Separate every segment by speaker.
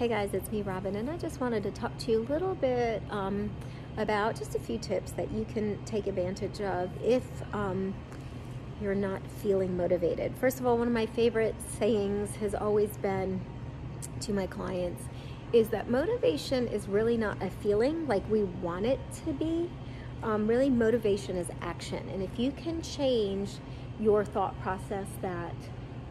Speaker 1: Hey guys, it's me, Robyn, and I just wanted to talk to you a little bit um, about just a few tips that you can take advantage of if um, you're not feeling motivated. First of all, one of my favorite sayings has always been to my clients is that motivation is really not a feeling like we want it to be. Um, really, motivation is action. And if you can change your thought process that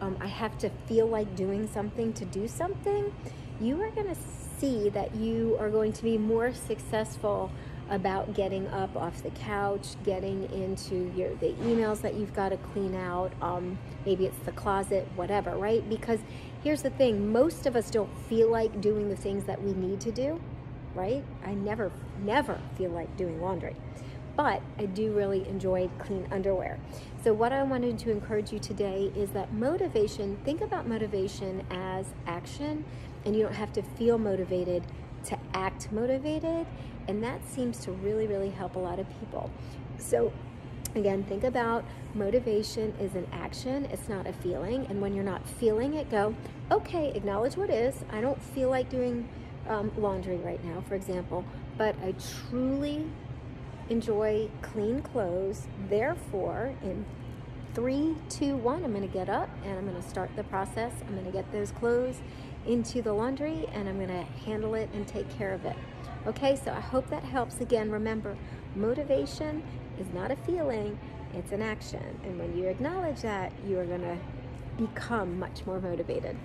Speaker 1: um, I have to feel like doing something to do something, you are going to see that you are going to be more successful about getting up off the couch, getting into your the emails that you've got to clean out. Um, maybe it's the closet, whatever, right? Because here's the thing: most of us don't feel like doing the things that we need to do, right? I never, never feel like doing laundry but I do really enjoy clean underwear. So what I wanted to encourage you today is that motivation, think about motivation as action and you don't have to feel motivated to act motivated and that seems to really really help a lot of people. So again, think about motivation is an action, it's not a feeling and when you're not feeling it go, okay, acknowledge what is. I don't feel like doing um, laundry right now, for example, but I truly enjoy clean clothes. Therefore, in three, two, one, I'm going to get up and I'm going to start the process. I'm going to get those clothes into the laundry and I'm going to handle it and take care of it. Okay, so I hope that helps. Again, remember, motivation is not a feeling, it's an action. And when you acknowledge that, you are going to become much more motivated.